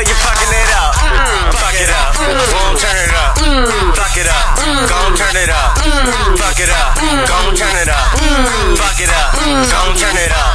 good, you fucking it up. Uh-huh. Fuck it up. Uh-huh. Won't turn it up. Uh-huh. Fuck it up. Gon' turn it up. Fuck it up. Gon' turn it up. Fuck it up. Gon' turn it up.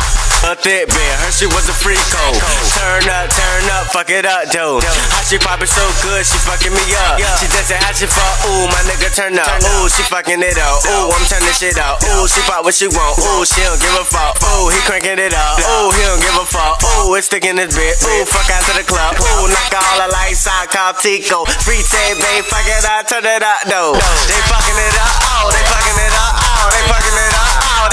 A thick bitch, her she was a freak code. Turn up, turn up, fuck it up, dude. How she poppin' so good, she fucking me up. She dancing how she fuck, ooh, my nigga turn up. Ooh, she fucking it up. Ooh, I'm turning shit out. Ooh, she pop what she want. Ooh, she don't give a fuck. Ooh, he cranking it up. Ooh, he don't give a fuck. Ooh, it's sticking this bitch. Ooh, fuck out to the club. Ooh, knock all the lights out, call Tico. Free tape, babe, fuck it up, turn it up, though. They fucking it up. Oh, they fucking it up. Oh, they fucking it up. Oh,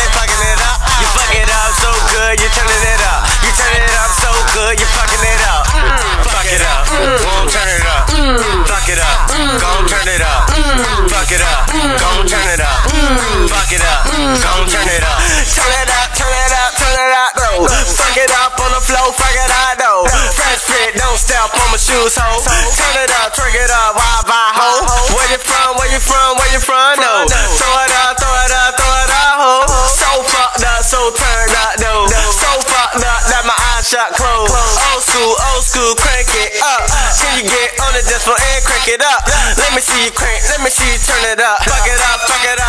It turn it up. Turn it up, turn it up, turn it up, though. Fuck it up on the floor, fuck it up, though. Fresh fit, don't step on my shoes, ho. Turn it up, twerk it up, why, why, ho. Where you from, where you from, where you from, no. Throw it up, throw it up, throw it up, ho. So fucked up, so turned up, though. So fucked up that my eyes shut closed. Old school, old school, crank it up. Can you get on the dance floor and crank it up? Let me see you crank, let me see you turn it up. Fuck it up, fuck it up,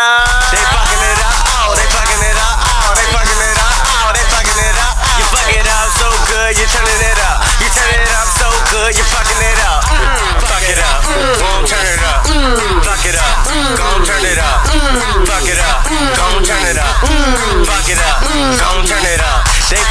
They fucking it up, oh, they fucking it up, oh, they fucking it up, oh, they fucking it up. You fuck it up so good, you turning it up. You turn it up so good, you fucking it up. Fuck it up, won't turn it up. Fuck it up, gon' turn it up. Fuck it up, gon' turn it up. Fuck it up, gon' turn it up. They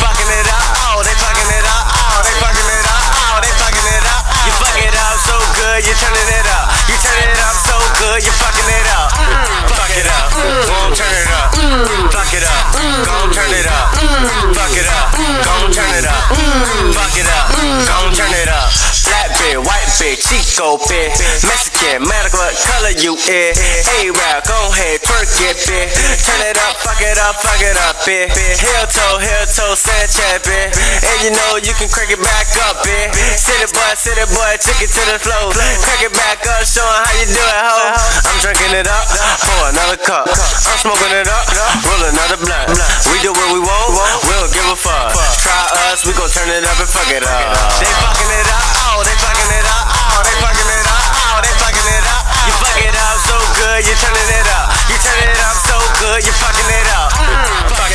Chico bitch, Mexican, matter what color you is. A-Rap, gon' head, twerk it, bitch. Turn it up, fuck it up, fuck it up, bitch. Heel toe, heel toe, Sanchez, bitch. And you know you can crank it back up, bitch. City boy, city boy, chick it to the flow. Crank it back up, showing how you do it, ho. I'm drinking it up, pour another cup. I'm smoking it up, roll another blunt. We do what we want, we don't give a fuck. Try us, we gon' turn it up and fuck it up. They fucking it up, oh, they fucking it up,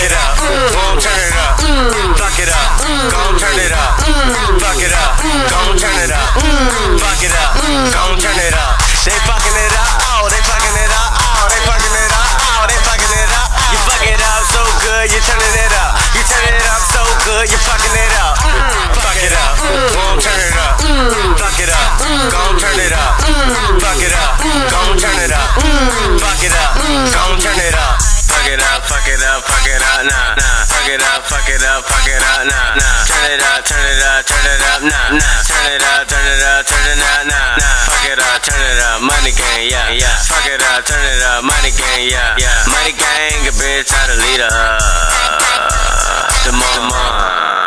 it up, won't turn it up. Fuck it up, gon' turn it up. Fuck it up, gon' turn it up. Fuck it up, gon' turn it up. They fucking it up, oh, they fucking it up, oh, they fucking it up, nah, nah. Fuck it up, fuck it up, fuck it up, nah, nah. Turn it up, turn it up, turn it up, nah, nah. Turn it up, turn it up, turn it up, nah, nah. Fuck it up, turn it up, money gang, yeah, yeah. Fuck it up, turn it up, money gang, yeah, yeah. Money gang, a bitch, her. The more, the more.